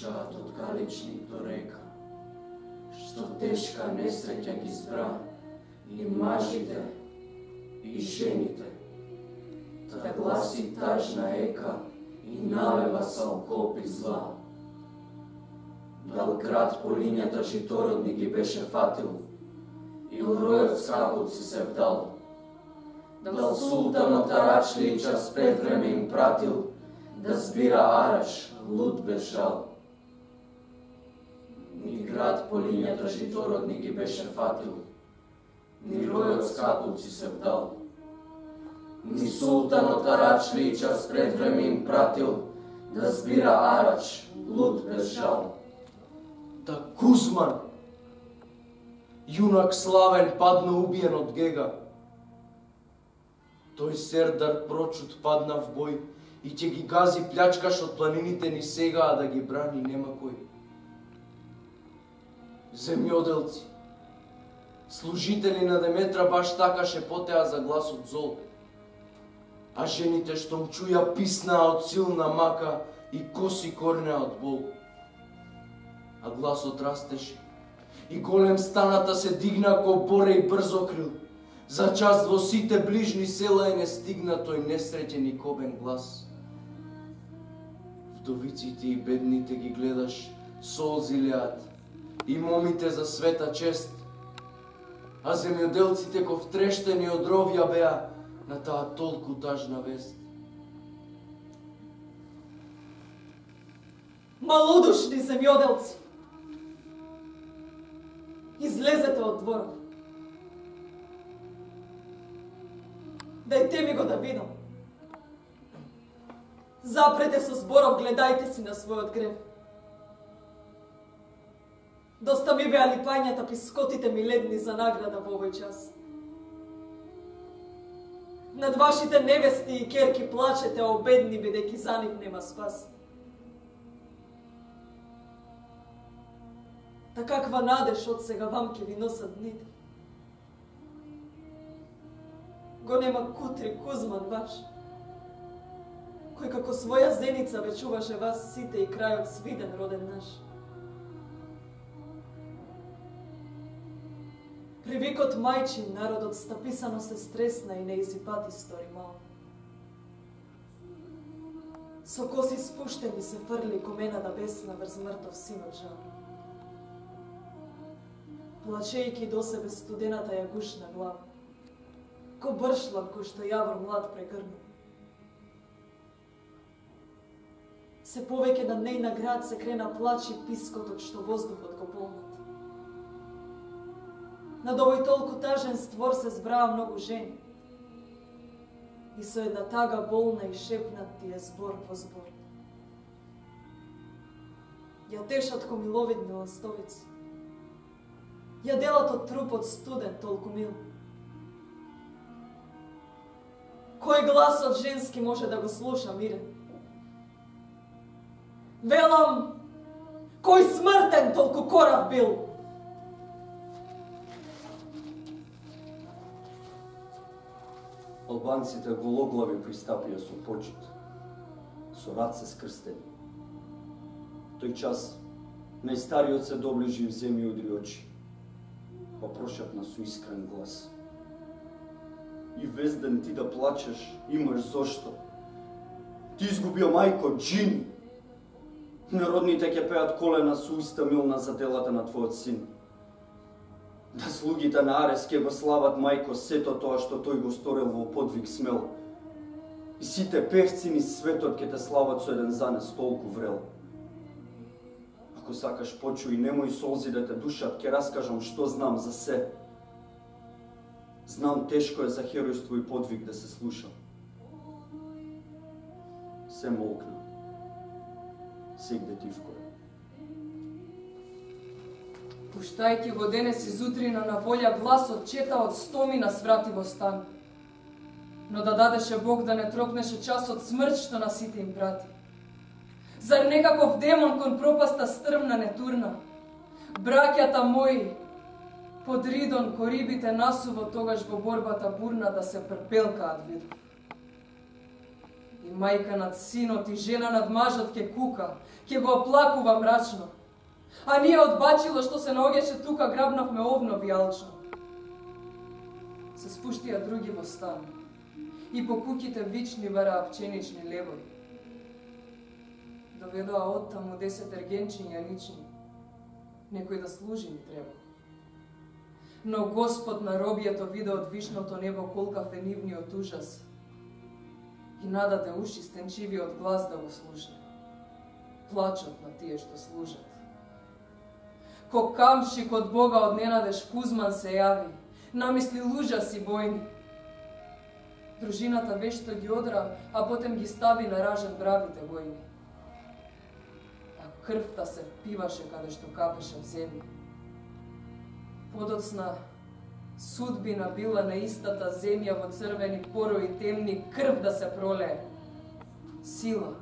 слушаат од каличник до река, што тешка несреќа ги збра и мажите и жените. Та гласи тажна ека и навева са окопи зла. Дал град по линијата житородни ги беше фатил, и ројот си се вдал. Дал султанот Арачлича спред време им пратил, да збира араш, луд бешал. Ни град по линијата житородни ги беше фатил, ни ројот скакулци се вдал. Ни султанот Арачлича спред време им пратил, да збира арач, луд бешал. Та да Кузман, јунак славен падна убиен од Гега. Тој сердар прочут падна в бој и ќе ги гази плячкаш од планините ни сега, а да ги брани нема кој. Земјоделци, служители на Деметра баш така шепотеа за гласот зол, а жените што чуја писнаа од силна мака и коси корнеа од бол. А гласот растеше, и голем станата се дигна ко боре и брзо крил. За час во сите ближни села е не стигна тој несреќен и кобен глас. Вдовиците и бедните ги гледаш, солзи леат, и момите за света чест, а земјоделците ко втрештени од ровја беа на таа толку тажна вест. Малодушни земјоделци! Излезете од дворот. Дајте ми го да видам. Запрете со зборов, гледајте си на својот грев. Доста ми беа липањата пискотите ми ледни за награда во овој час. Над вашите невести и керки плачете, обедни бидејќи за нив нема спас. Та каква надеж од сега вам ќе ви носат дните? Го нема кутри Кузман ваш, кој како своја зеница ве чуваше вас сите и крајот свиден роден наш. При викот мајчин народот стаписано се стресна и не изипати стори мал. Со коси спуштени се фрли комена да бесна врз мртов синот жан. Плачејки до себе студената ја гушна глава. Ко бршлам кој што јавор млад прегрну. Се повеќе на нејна град се крена плачи пискотот што воздухот го полна. Над овој толку тажен створ се збраа многу жени. И со една тага болна и шепнат ти е збор по збор. Ја тешат ко миловидни ластовици ја делат од трупот студен толку мил. Кој глас од женски може да го слуша мирен? Велам, кој смртен толку корав бил? Албанците гологлави пристапија со почит, со раце скрстени. Тој час најстариот се доближи в земји удри очи па прошепна со искрен глас. И везден ти да плачеш, имаш зошто. Ти изгубио мајко, джин. Народните ќе пеат колена со уста милна за делата на твојот син. Да слугите на Арес ке го слават мајко сето тоа што тој го сторил во подвиг смел. И сите певци ни светот ке те слават со еден занес толку врел. Ако сакаш почуј, немој солзи да те душат, ке раскажам што знам за се. Знам тешко е за херојство и подвиг да се слуша. Се молкна. Сегде тивкоја. Пуштајќи го денес и на волја гласот чета од стомина сврати во стан. Но да дадеше Бог да не тропнеше часот смрт што на сите им прати. Зар некаков демон кон пропаста стрмна не турна? Браќата мои, под ридон корибите насуво тогаш во борбата бурна да се препелкаат видов. И мајка над синот и жена над мажот ке кука, ке го оплакува мрачно. А ние одбачило што се наоѓаше тука грабнавме овно бијалчно. Се спуштија други во стан и по куќите вични вараа пченични левови. Доведоа оттаму десет ергенчи јанични. Некој да служи ни треба. Но Господ на робијето виде од вишното небо колка фенивниот ужас и нададе уши стенчиви од глас да го слушне. Плачот на тие што служат. Ко камшик од Бога од ненадеж Кузман се јави, намисли лужа си бојни. Дружината вешто ги одра, а потем ги стави на ражен бравите војни. А крвта се впиваше каде што капеше в земја. Подоцна судбина била на истата земја во црвени порои темни, крв да се пролее. Сила.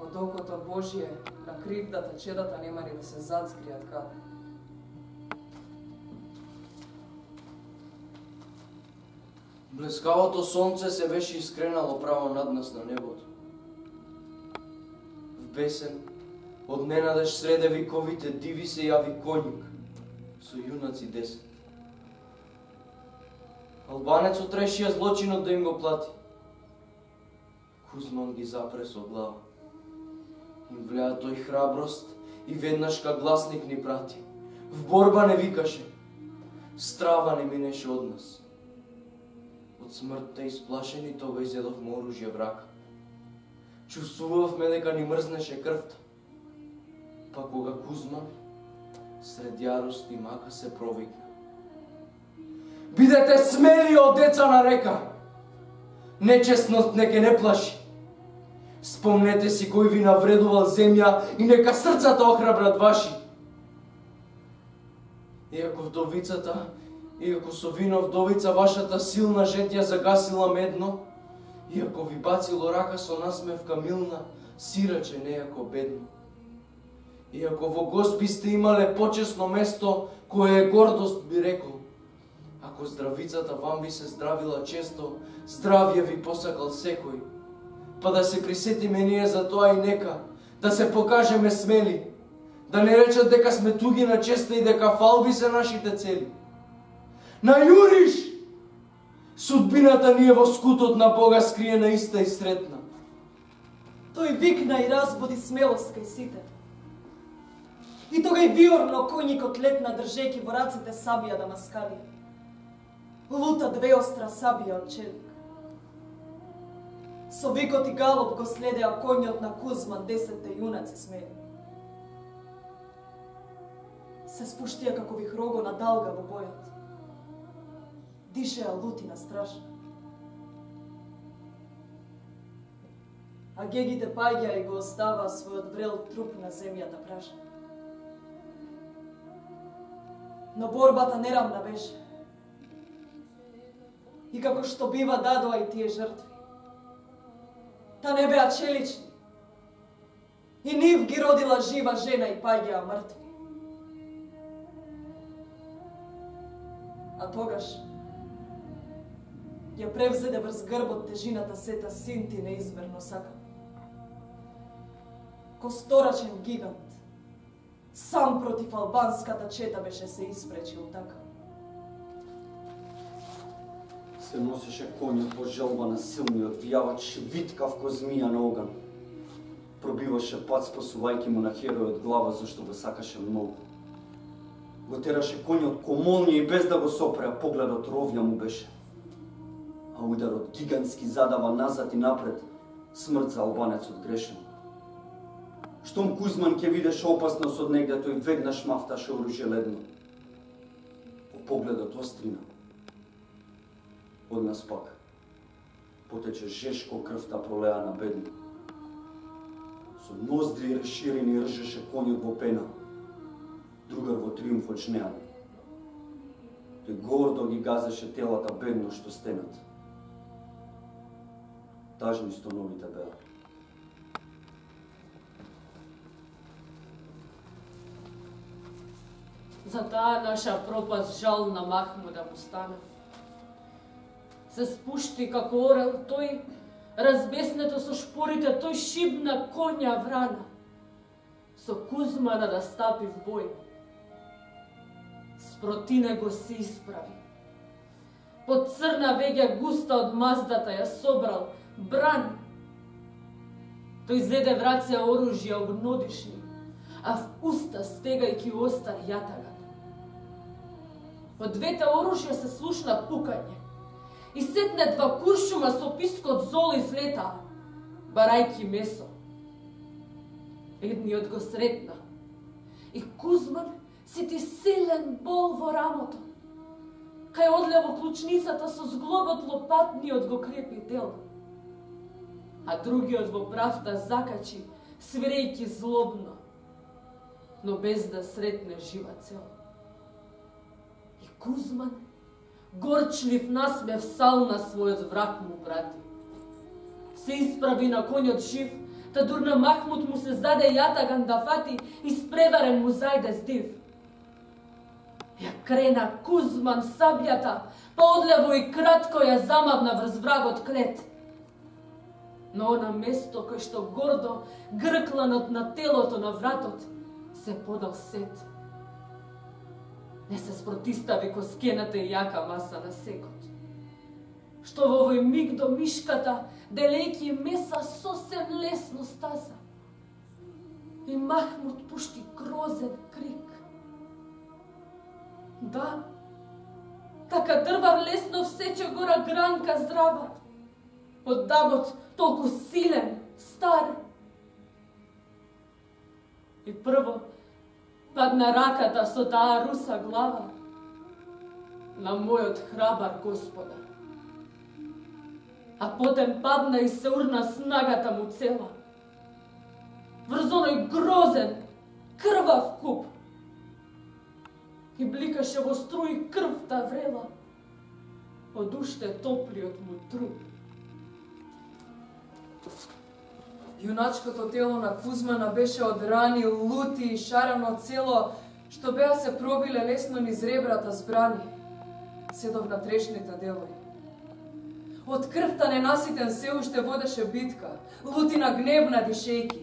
Од окото Божие на кривдата чедата нема ни да се зацкријат каде. Блескавото сонце се беше искренало право над нас на небото. В бесен, од ненадеж среде виковите диви се јави коњик со јунаци десет. Албанецот решија злочинот да им го плати. Кузман ги запре со глава. Им влеа тој храброст и веднаш ка гласник ни прати. В борба не викаше. Страва не минеше од нас. Од смртта исплашени тога изедовме оружје враг. Чувствувавме дека ни мрзнеше крвта. Па кога Кузман, сред јарост и мака се провикна. Бидете смели од деца на река! Нечестност неке не плаши. Спомнете си кој ви навредувал земја и нека срцата охрабрат ваши. Иако вдовицата Иако со вино вдовица вашата силна жетја загасила медно, иако ви бацило рака со насмевка милна, сираче нејако бедно. Иако во Госпи сте имале почесно место, кое е гордост би рекол, ако здравицата вам би се здравила често, здравје ви посакал секој. Па да се присетиме ние за тоа и нека, да се покажеме смели, да не речат дека сме туги на честа и дека фалби се нашите цели најуриш! Судбината ни е во скутот на Бога скриена иста и сретна. Тој викна и разбуди смелост кај сите. И тогај виорно коњикот летна држеки во раците сабија да маскали. Лута две остра сабија од челик. Со викот и галоп го следеа коњот на Кузман десетте јунаци смели. Се спуштија како вихрого на далга во бојот дишеа лутина страшна. А гегите паѓа и го остава својот врел труп на земјата прашна. Но борбата нерамна беше. И како што бива дадоа и тие жртви. Та не беа челични. И нив ги родила жива жена и паѓаа мртви. А тогаш ја превзеде врз грбот тежината сета син ти неизмерно сака. Косторачен гигант, сам против албанската чета беше се испречил така. Се носеше конјот по желба на силниот вјавач, виткав ко змија на оган. Пробиваше пат спасувајќи му на херојот глава зашто го сакаше многу. Го тераше конјот ко молнија и без да го сопреа погледот ровја му беше а ударот гигантски задава назад и напред, смрт за албанецот грешен. Штом Кузман ќе видеше опасност од негде, тој веднаш мафташе оружје ледно. По погледот острина. Од нас пак. Потече жешко крвта пролеа на бедни. Со ноздри расширени ржеше конјот во пена. Другар во триумф од жнеа. Тој гордо ги газеше телата бедно што стенат тажни стоновите беа. За таа наша пропаст жал на Махмуда му стана. Се спушти како орел тој, Разбеснето со шпорите тој шибна конја врана. Со Кузмана да стапи в бој. Спроти го се исправи. Под црна веѓа густа од маздата ја собрал, бран. Тој зеде враце оружје огнодишни, а в уста стегајки остар јатаган. Од двете оружја се слушна пукање и сетне два куршума со пискот зол излета, барајки месо. Едниот го сретна и Кузман сети силен бол во рамото. Кај одлево клучницата со зглобот лопатниот го крепи дел. А другиот во правта закачи, свирејки злобно, но без да сретне жива цел. И Кузман горчлив насмев сал на својот враг му брати. Се исправи на конјот жив, та дурна Махмут му се заде јатаган да фати и спреварен му зајде здив. Ја крена Кузман сабјата, па одлево и кратко ја замавна врз врагот клет. Но на место кај што гордо, гркланот на телото на вратот, се подал сет не се спротистави ко скената и јака маса на секот. Што во овој миг до мишката, делејки меса сосем лесно стаса. И Махмут пушти грозен крик. Да, така дрвар лесно всече гора гранка здрава. Од дабот толку силен, стар. И прво падна раката со таа руса глава на мојот храбар господа. А потем падна и се урна снагата му цела. Врз оној грозен, крвав куп. И бликаше во струи крвта врела од уште топлиот му труп. Јуначкото тело на Кузмана беше од рани, лути и шарано цело, што беа се пробиле лесно низ ребрата збрани. Седов на трешните делови. Од крвта ненаситен се уште водеше битка, лутина гневна дишејки.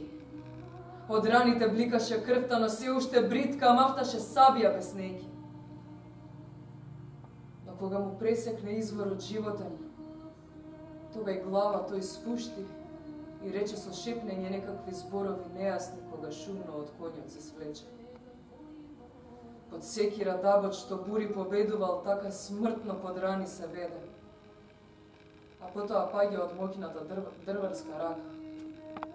Од раните бликаше крвта, но се уште бритка, мафташе сабија без неги. Но кога му пресекне изворот животен, тога и глава тој спушти и рече со шепнење некакви зборови нејасни кога шумно од конјот се свлече. Под секи радабот што бури победувал, така смртно подрани се веде. А потоа паѓа од мокината дрв... дрварска рака.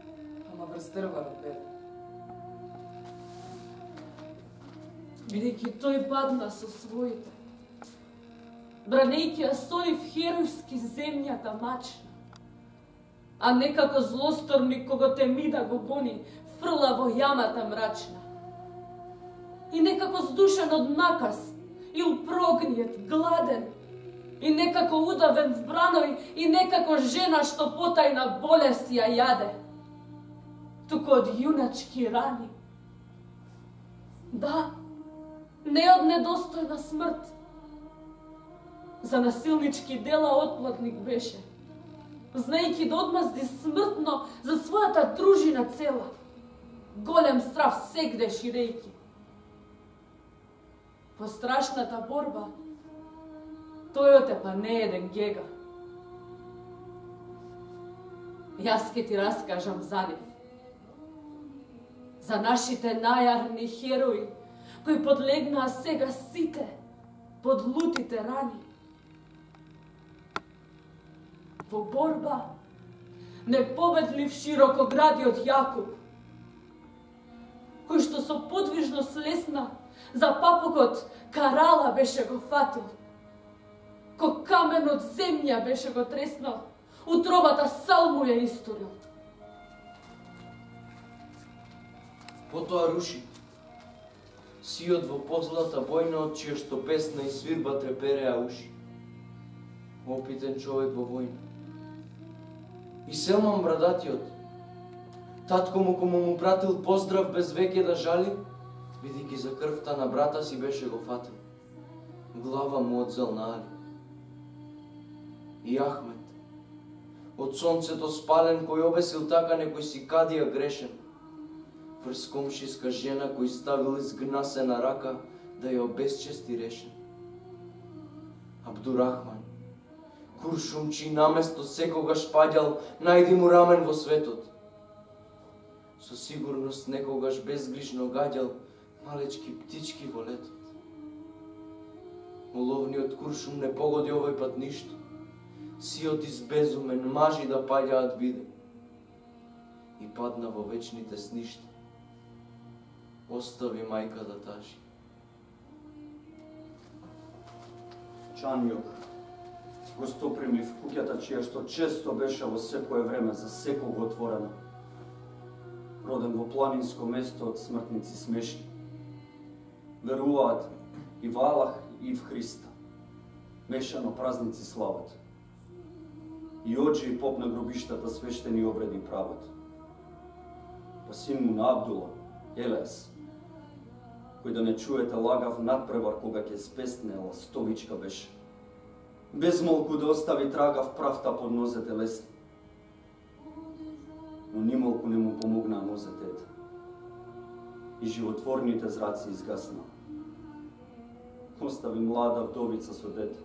Ама врз дрварот беде. Бидејќи тој падна со своите, бранејќи ја сонив херојски земјата мачна а некако злосторник кога те мида го гони, фрла во јамата мрачна. И некако здушен од наказ, ил прогниет, гладен, и некако удавен в бранови, и некако жена што потајна болест ја јаде. Туку од јуначки рани. Да, не од недостојна смрт. За насилнички дела отплатник беше знаејќи да одмазди смртно за својата дружина цела. Голем страв сегде ширејќи. По страшната борба, тој отепа не еден гега. Јас ке ти раскажам за нив. За нашите најарни херои, кои подлегнаа сега сите под лутите рани во борба, непобедлив широко широкоградиот Јакуб, кој што со подвижно слесна за папукот Карала беше го фатил, ко камен од земја беше го треснал, утробата сал му ја историл. Потоа руши. Сиот во позлата бојна од чија што песна и свирба трепереа уши. Опитен човек во војна и Селман брадатиот. Татко му кому му пратил поздрав без веќе да жали, бидејќи за крвта на брата си беше го фатил. Глава му одзел на Али. И Ахмет, Од сонцето спален кој обесил така некој си кадија грешен. Врз комшиска жена кој ставил изгнасена рака да ја обесчести решен. Абдурахман, куршумчи наместо секогаш паѓал, најди му рамен во светот. Со сигурност некогаш безгрижно гадјал малечки птички во летот. Моловниот куршум не погоди овој пат ништо. Сиот избезумен мажи да паѓаат виде. И падна во вечните сништа. Остави мајка да тажи. Чанјок го стопримив куќата чија што често беше во секое време за секого отворена. Роден во планинско место од смртници смешни. Веруваат и во Аллах и в Христа. Мешано празници слават. И оджи и поп на гробиштата свештени обреди прават. Па син му на Абдула, Елес, кој да не чуете лагав надпревар кога ќе спесне ластовичка беше. Без молку да остави трага в правта под нозете лесни. Но ни молку не му помогна нозете ете. И животворните зраци изгасна. Остави млада вдовица со дете.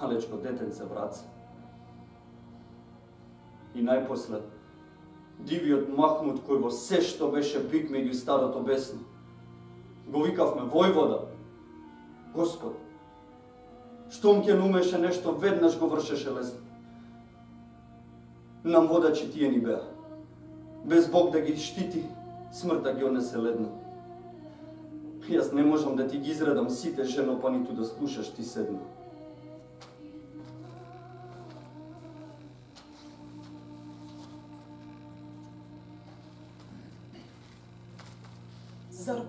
Малечко детенце враца. И најпослед, дивиот Махмуд кој во се што беше бик меѓу стадото бесно, Го викавме војвода, Господ. Штом ќе нумеше нешто, веднаш го вршеше лесно. Нам водачи тие ни беа. Без Бог да ги штити, смртта ги онесе ледно. Јас не можам да ти ги изредам сите жено, па ниту да слушаш ти седно.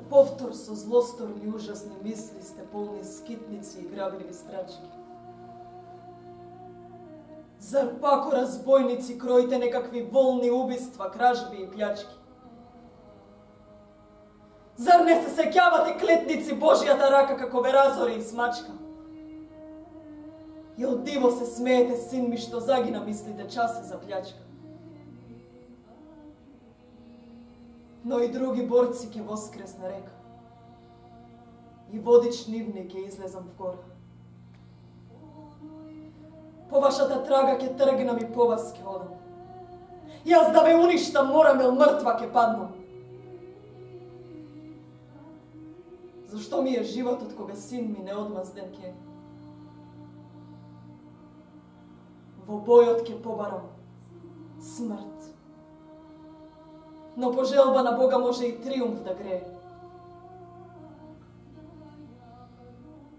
Повтор со злосторни ужасни мисли сте полни скитници и грабливи страчки? Зар пако разбойници кроите некакви волни убиства, кражби и пљачки? Зар не се сеќавате клетници Божијата рака како ве разори и смачка? Јел диво се смеете, син ми, што загина мислите часе за пљачка? Но и други борци ќе воскресна река. И водич нивни ќе излезам в гора. По вашата трага ќе тргнам и по вас ќе одам. Јас да ве уништам морам, ел мртва ќе паднам. Зашто ми е животот кога син ми не одмазден ке? Во бојот ке побарам смрт но по желба на Бога може и триумф да грее.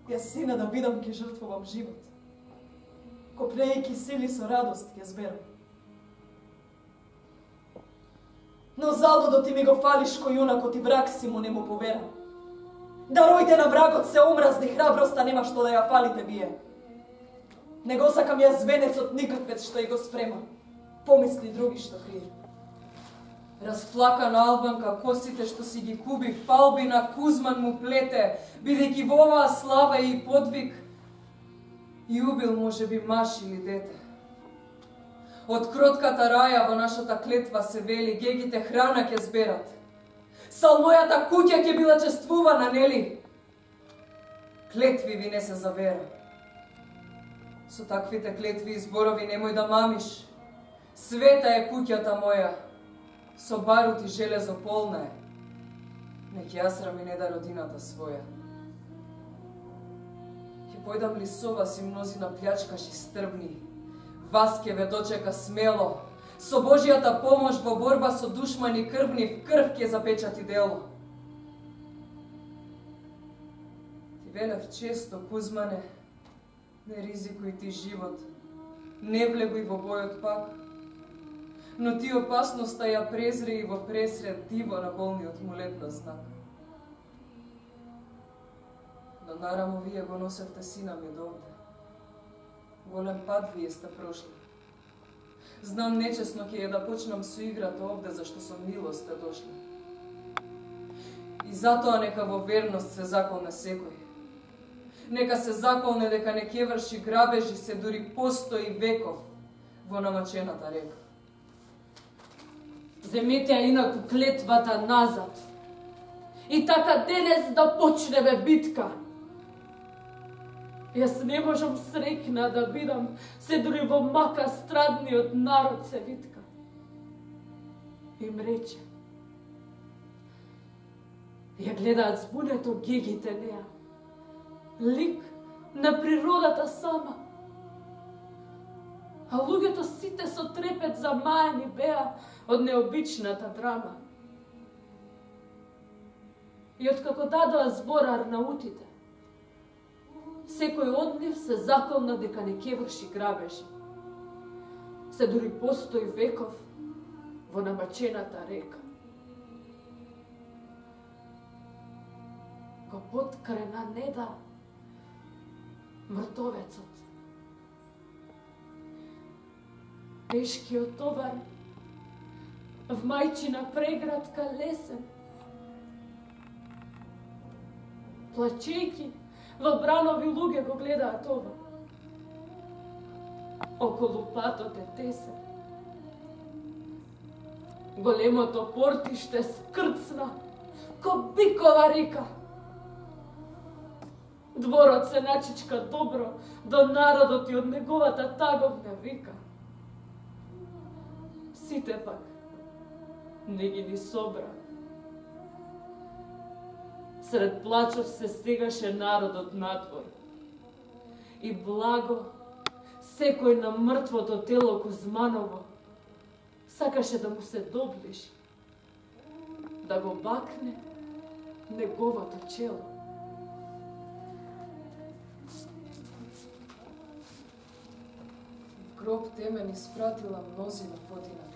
Јас сина да видам ке жртвувам живот. Копнејќи сили со радост ќе зберам. Но залудо ти ми го фалиш кој юнакот и враг си му не му повера. Даројте на врагот се омразни, храброста нема што да ја фалите вие. Не го сакам јас венецот никаквец што ја го спрема. Помисли други што крие. Расплакана Албанка косите што си ги куби, фалби на Кузман му плете, бидејќи во оваа слава и подвиг и убил може би маш или дете. Од кротката раја во нашата клетва се вели, гегите храна ќе зберат. Сал мојата куќа ќе била чествувана, нели? Клетви ви не се завера. Со таквите клетви и зборови немој да мамиш. Света е куќата моја, со барут и железо полна е. Нек јас не да родината своја. Ќе појдам ли со вас и мнозина и стрбни, вас ке ве дочека смело, со Божијата помош во борба со душмани крвни, крв ке запечати дело. Ти велев често, Кузмане, не ризикуј ти живот, не влегуј во бојот пак, но ти опасноста ја презре и во пресред диво на болниот му лепна знак. Но нарамо вие го носевте сина ми довде. Голем пат вие сте прошли. Знам нечесно ќе ја да почнам со играта овде, зашто со милост сте дошли. И затоа нека во верност се заколне секој. Нека се заколне дека не ќе врши грабежи се дури постои веков, во намачената река. Земете ја инаку клетвата назад. И така денес да почнеме битка. Јас не можам срекна да бидам, се дури во мака страдниот народ се витка. Им рече. Ја гледаат збунето гегите неа. Лик на природата сама. А луѓето сите со трепет замаени беа од необичната драма. И откако дадоа збор арнаутите, секој од нив се заколна дека не ке врши грабежи. Се дури постои веков во намачената река. Го подкрена неда мртовецот. Тешкиот товар в мајчина преградка лесен. Плачејки, во бранови луѓе го гледаат ова. Околу патот е тесен. Големото портиште скрцна, ко бикова река. Дворот се начичка добро до народот и од неговата таговна вика. Сите пак не ги ни собра. Сред плачов се стигаше народот надвор. И благо, секој на мртвото тело Кузманово сакаше да му се доближи, да го бакне неговото чело. гроб темен испратила мнозина фоти на хлеб.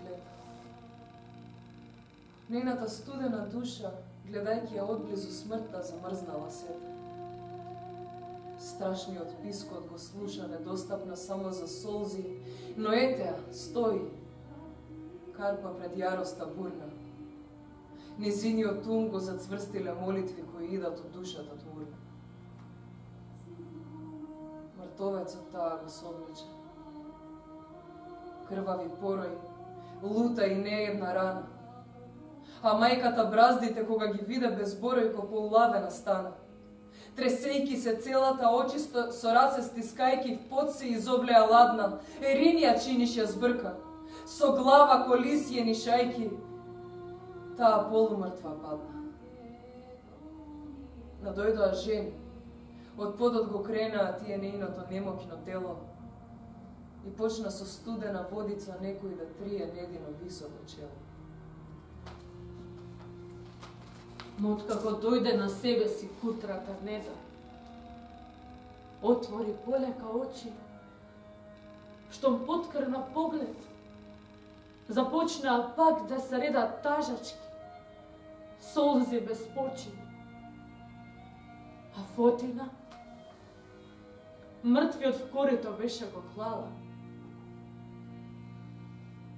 Нејната студена душа, гледајќи ја одблизу смртта, замрзнала се. Страшниот пискот го слуша недостапна само за солзи, но етеа, стои, карпа пред јароста бурна. Низиниот ум го зацврстиле молитви кои идат од душата турна. Мртовецот таа го соблича крвави порој, лута и неедна рана. А мајката браздите кога ги виде без борој ко поулавена стана. Тресејки се целата очисто со раце стискајки в пот се изоблеа ладна, Еринија чинише збрка, со глава колисје ни шајки, таа полумртва падна. Надојдоа жени, од подот го кренаа тие нејното немокино тело, и почна со студена водица некој да трие недино високо чело. Но откако дојде на себе си кутрата неда, отвори полека очи, штом подкрна поглед, започнаа пак да се редат тажачки, солзи без почини. А Фотина, мртвиот в корито беше го клала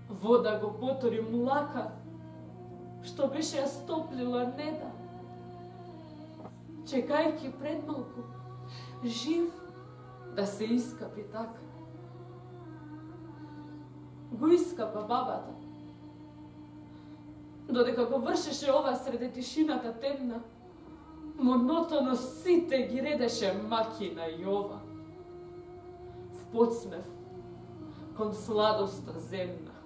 вода го потори млака, што беше ја стоплила неда. Чекајќи пред малку, жив да се искапи така. Го искапа бабата. Додека го вршеше ова среде тишината темна, монотоно сите ги редеше макина и ова. В подсмев, кон сладоста земна.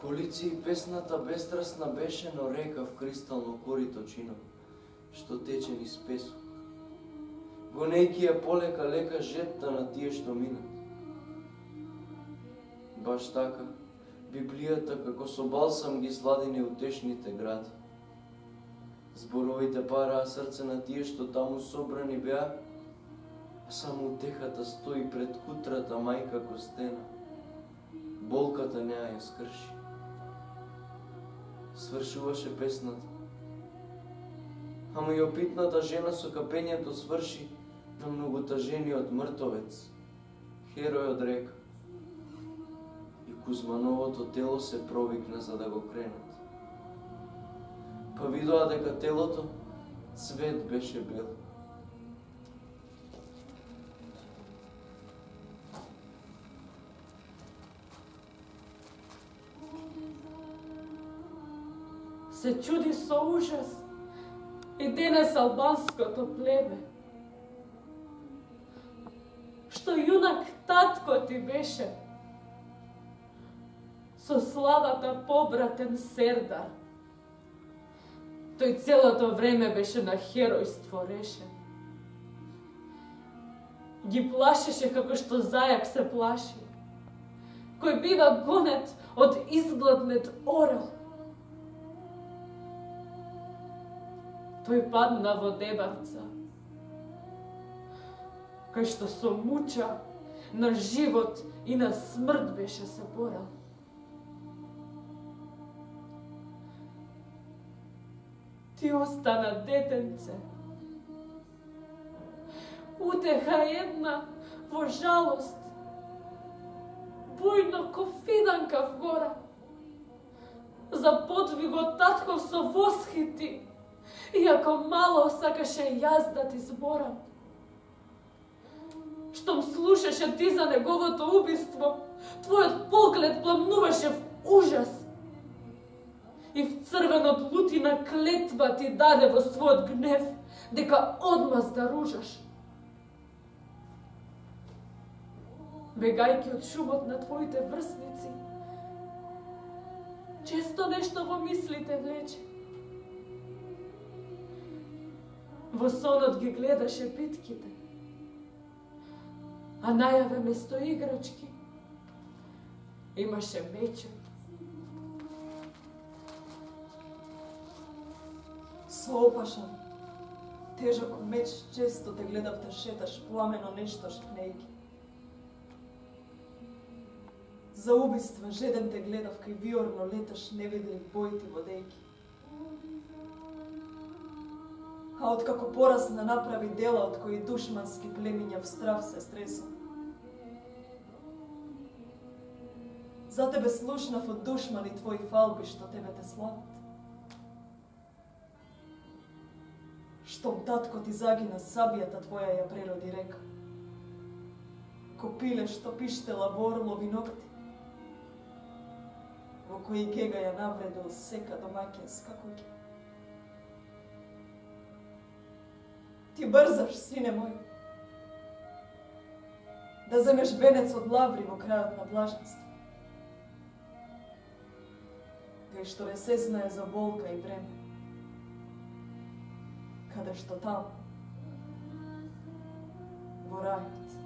Колици и песната бестрасна беше, но река в кристално корито чино, што тече низ песок. Гонејки ја полека лека жетта на тие што минат. Баш така, Библијата како со балсам ги слади неутешните гради. Зборовите параа срце на тие што таму собрани беа, а само утехата стои пред кутрата мајка костена. Болката неа ја скрши свршуваше песната. Ама и опитната жена со капењето сврши на многотажениот мртовец, херој од река. И Кузмановото тело се провикна за да го кренат. Па видоа дека телото цвет беше бел. Се чуди со ужас и денес албанското племе. Што јунак татко ти беше, со славата побратен Сердар. Тој целото време беше на херојство решен. Ги плашеше како што зајак се плаши, кој бива гонет од изгладнет орел. Тој падна во дебарца, кај што со муча на живот и на смрт беше се борал. Ти остана детенце, утеха една во жалост, бујно кофиданка в гора. За подвигот татков со восхити, иако мало сакаше јас да ти зборам. Штом слушаше ти за неговото убиство, твојот поглед пламнуваше в ужас. И в црвенот лутина клетва ти даде во својот гнев, дека одмаз да ружаш. бегајќи од шумот на твоите врсници. Често нешто во мислите влече. Во сонот ги гледаше битките, а најаве место играчки имаше мечот. Со опашан, тежок меч често те гледав да шеташ пламено нешто шкнејки. За убиства жеден те гледав кај виорно леташ невидлив бојти водејки. А откако порасна направи дела од кои душмански племиња в страв се стресо. За тебе слушнав од душмани твои фалби што тебе те слават. Штом татко ти загина, сабијата твоја ја прероди река. Копиле што пиштела во орлови ногти во кои гега ја навредил сека домакинска куќа. Ти брзаш, сине мој, да земеш венец од лаври во крајот на блаженство. Кај што не се знае за болка и време. Каде што таму, во рајот,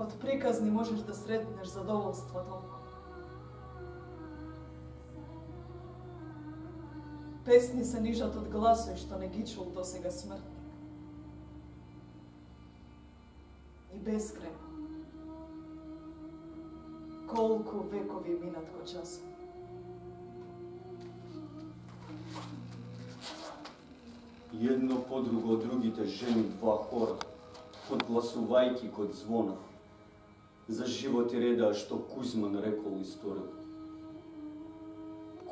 од приказни можеш да сретнеш задоволство Песни се нижат од гласој што не ги чул до сега смртник. И безкрај. Колку векови минат ко часот. Едно по друго другите жени два хора, подгласувајки код звона, за живот и реда што Кузман рекол историја.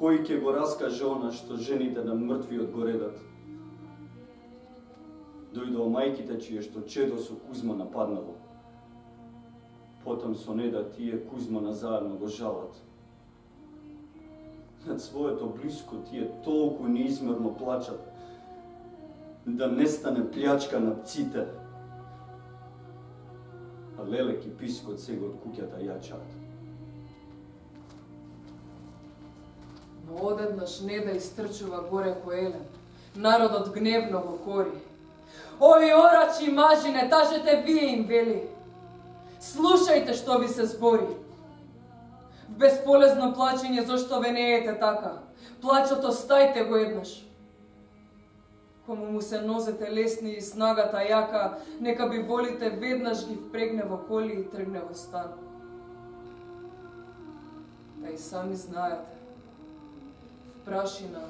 Кој ќе го раскаже она што жените на мртвиот го редат? Дојдоа мајките чие што чедо со Кузма нападнало. Потом со неда тие Кузмана заедно го жалат. Над своето близко тие толку неизмерно плачат, да не стане плячка на пците, а лелек и пискот сега од куќата јачаат. Но одеднаш не да истрчува горе ко Елен. Народот гневно го кори. Ови орачи мажине, тажете вие им вели. Слушајте што ви се збори. В безполезно плачење зошто ве не ете така. Плачот остајте го еднаш. Кому му се нозете лесни и снагата јака, нека би волите веднаш ги впрегне во коли и тргне во стан. Та и сами знаете. Прашина,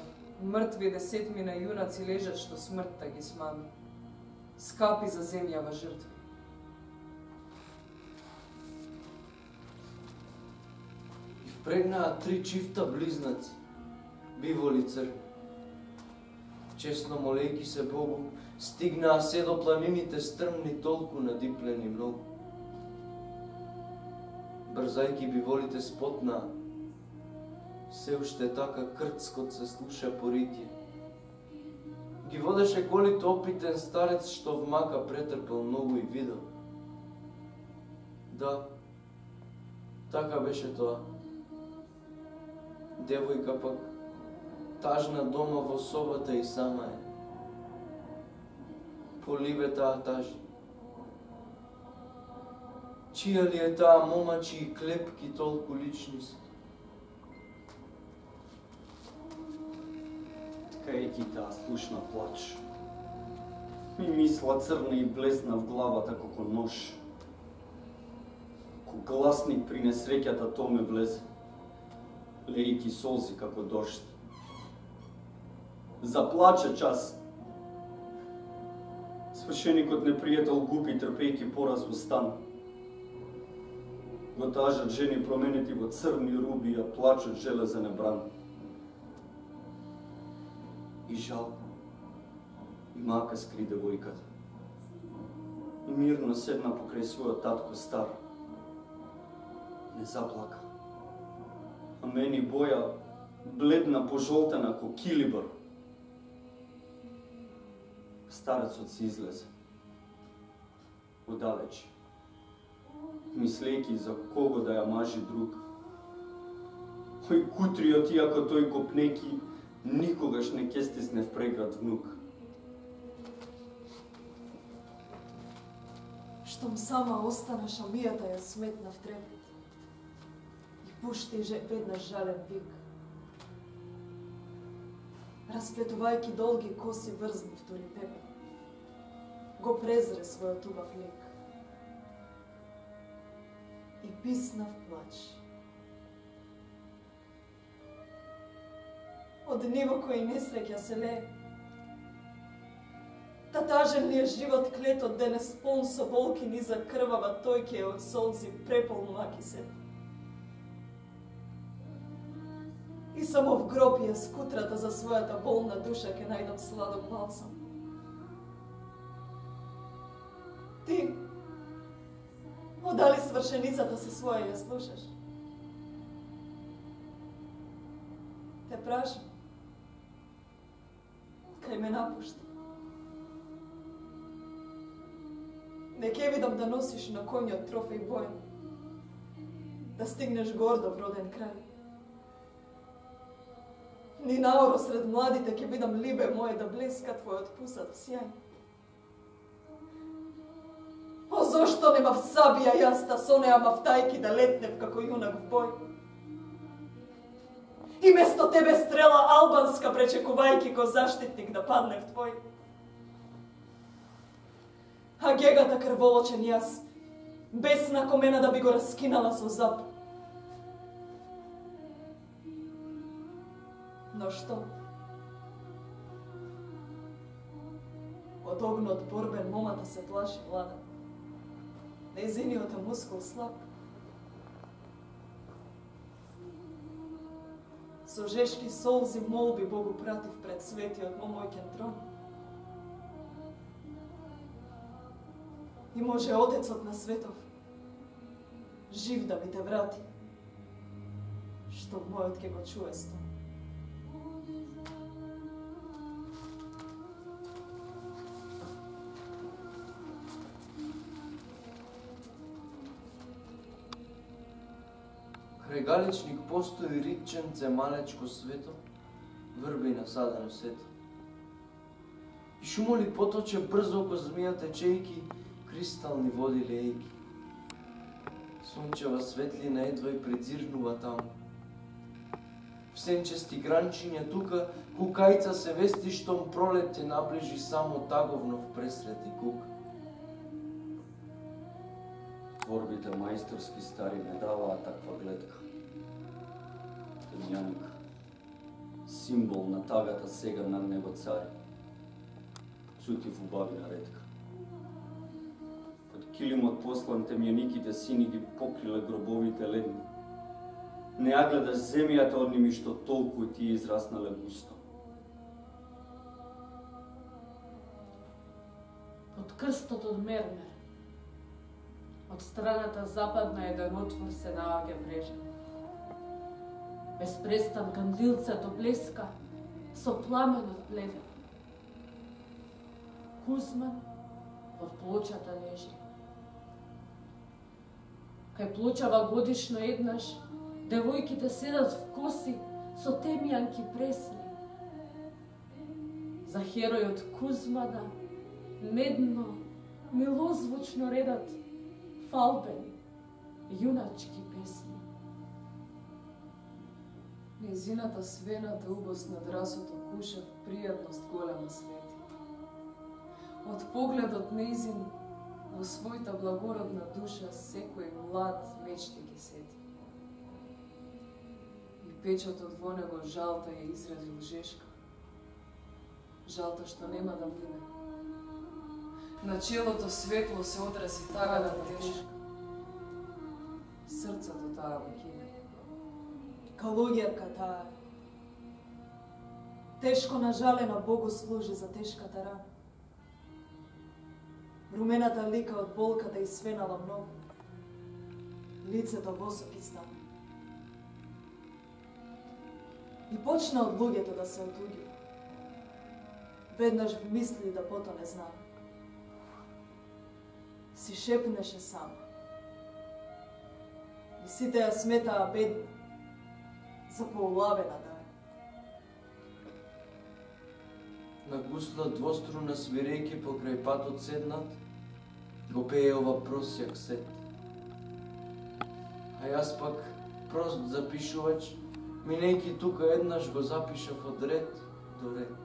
мртви десетмина јунаци лежат што смртта ги смами. Скапи за земјава жртви. И впрегнаа три чифта близнаци, биволи црква чесно молејки се Богу, стигнаа се до планините стрмни толку надиплени многу. Брзајки биволите спотнаа, спотна, Се уште така крцкот се слуша поритје. Ги водеше колите опитен старец што вмака претрпел многу и видел. Да, така беше тоа. Девојка пак тажна дома во собата и сама е. Поливе таа тажи. Чија ли е таа момачи и клепки толку лични се? Кајки таа слушна плач. Ми мисла црна и блесна в главата како нож. Ко гласник при несреќата то ме влезе, лејки солзи како дошт. Заплача час. Свршеникот непријател губи трпејки пораз во стан. Го тажат жени променети во црни руби, а плачат железен бран. И жал, и мака скри девојката. И мирно седна покрај својот татко стар. Не заплака. А мене боја бледна пожолтена ко килибар. Старецот се излезе. Одалече. Мислејќи за кого да ја мажи друг. Ој кутриот, иако тој копнеки, никогаш не ке стисне в преград внук. Штом сама остана шамијата мијата ја сметна в трепет. И пушти же веднаш жален вик. Расплетувајќи долги коси врзни втори пепел. Го презре својот убав лик. И писна в плач. Од ниво кој несреќа се ле. Та тажен е живот клетот да денес полн со болки ни за крвава тој ке од солзи преполн лакисет. И само в гроб ја скутрата за својата болна душа ке најдам сладок балсам. Ти, одали свршеницата се своја ја слушаш? Те прашам. Кај ме напушта. Не ке видам да носиш на конјот трофеј боен. Да стигнеш гордо в роден крај. Ни наоро сред младите ќе видам либе моје да блеска твојот пусат в сјај. О, зошто нема в сабија јаста со неа мафтајки да летнев како јунак в бој? И место тебе стрела албанска пречекувајки го заштитник да падне в твој. А гегата крволочен јас, без накомена да би го раскинала со зап. Но што? Од огнот борбен момата се плаши влада. Незиниот мускул слаб. Со жешки солзи молби Богу пратив пред светиот му мојкен трон. И може Отецот на светов жив да ми те врати, што мојот ке го чуе стон. Крај галечник постои ритченце малечко свето, врби насадено сето. И шумоли поточе брзо око змија течејки, кристални води лејки. Сончева светлина едва и предзирнува таму. В сенчести гранчиња тука, кукајца се вести штом пролет те наближи само таговно в и кука. Творбите мајсторски стари не даваа таква гледка. Темјаник, символ на тагата сега на него цари. Цутив убавина редка. Под килимот послан темјаниките сини ги покриле гробовите ледни. Не ја гледаш земјата од ними што толку ти израснале густо. Под крстот од мермер, од страната западна еден отвор се наоѓа мрежата Без престан кандилцето блеска, со пламенот бледе. Кузман од плочата лежи. Кај плочава годишно еднаш, девојките седат в коси со темјанки пресли. За херојот Кузмана медно, милозвучно редат фалбени, јуначки Низината Незината свената убост над расото куша пријатност голема свети. Од погледот неизин во својата благородна душа секој млад мечти ги сети. И печатот во него жалта ја изразил жешка. Жалта што нема да мине. На челото светло се одрази тагата тешка. Срцето таа го Калугерка, таа. Тешко нажалена Богу служи за тешката рана. Румената лика од болката и свенала многу. Лицето восоки стана. И почна од луѓето да се отуѓи. Веднаш мисли да потоне знам. Си шепнеше сам. И сите ја сметаа бедна, заполавена да е. На густа двоструна свирејки покрај патот седнат, го пее ова просјак сет. А јас пак, прост запишувач, минејки тука еднаш го запишав од ред до ред.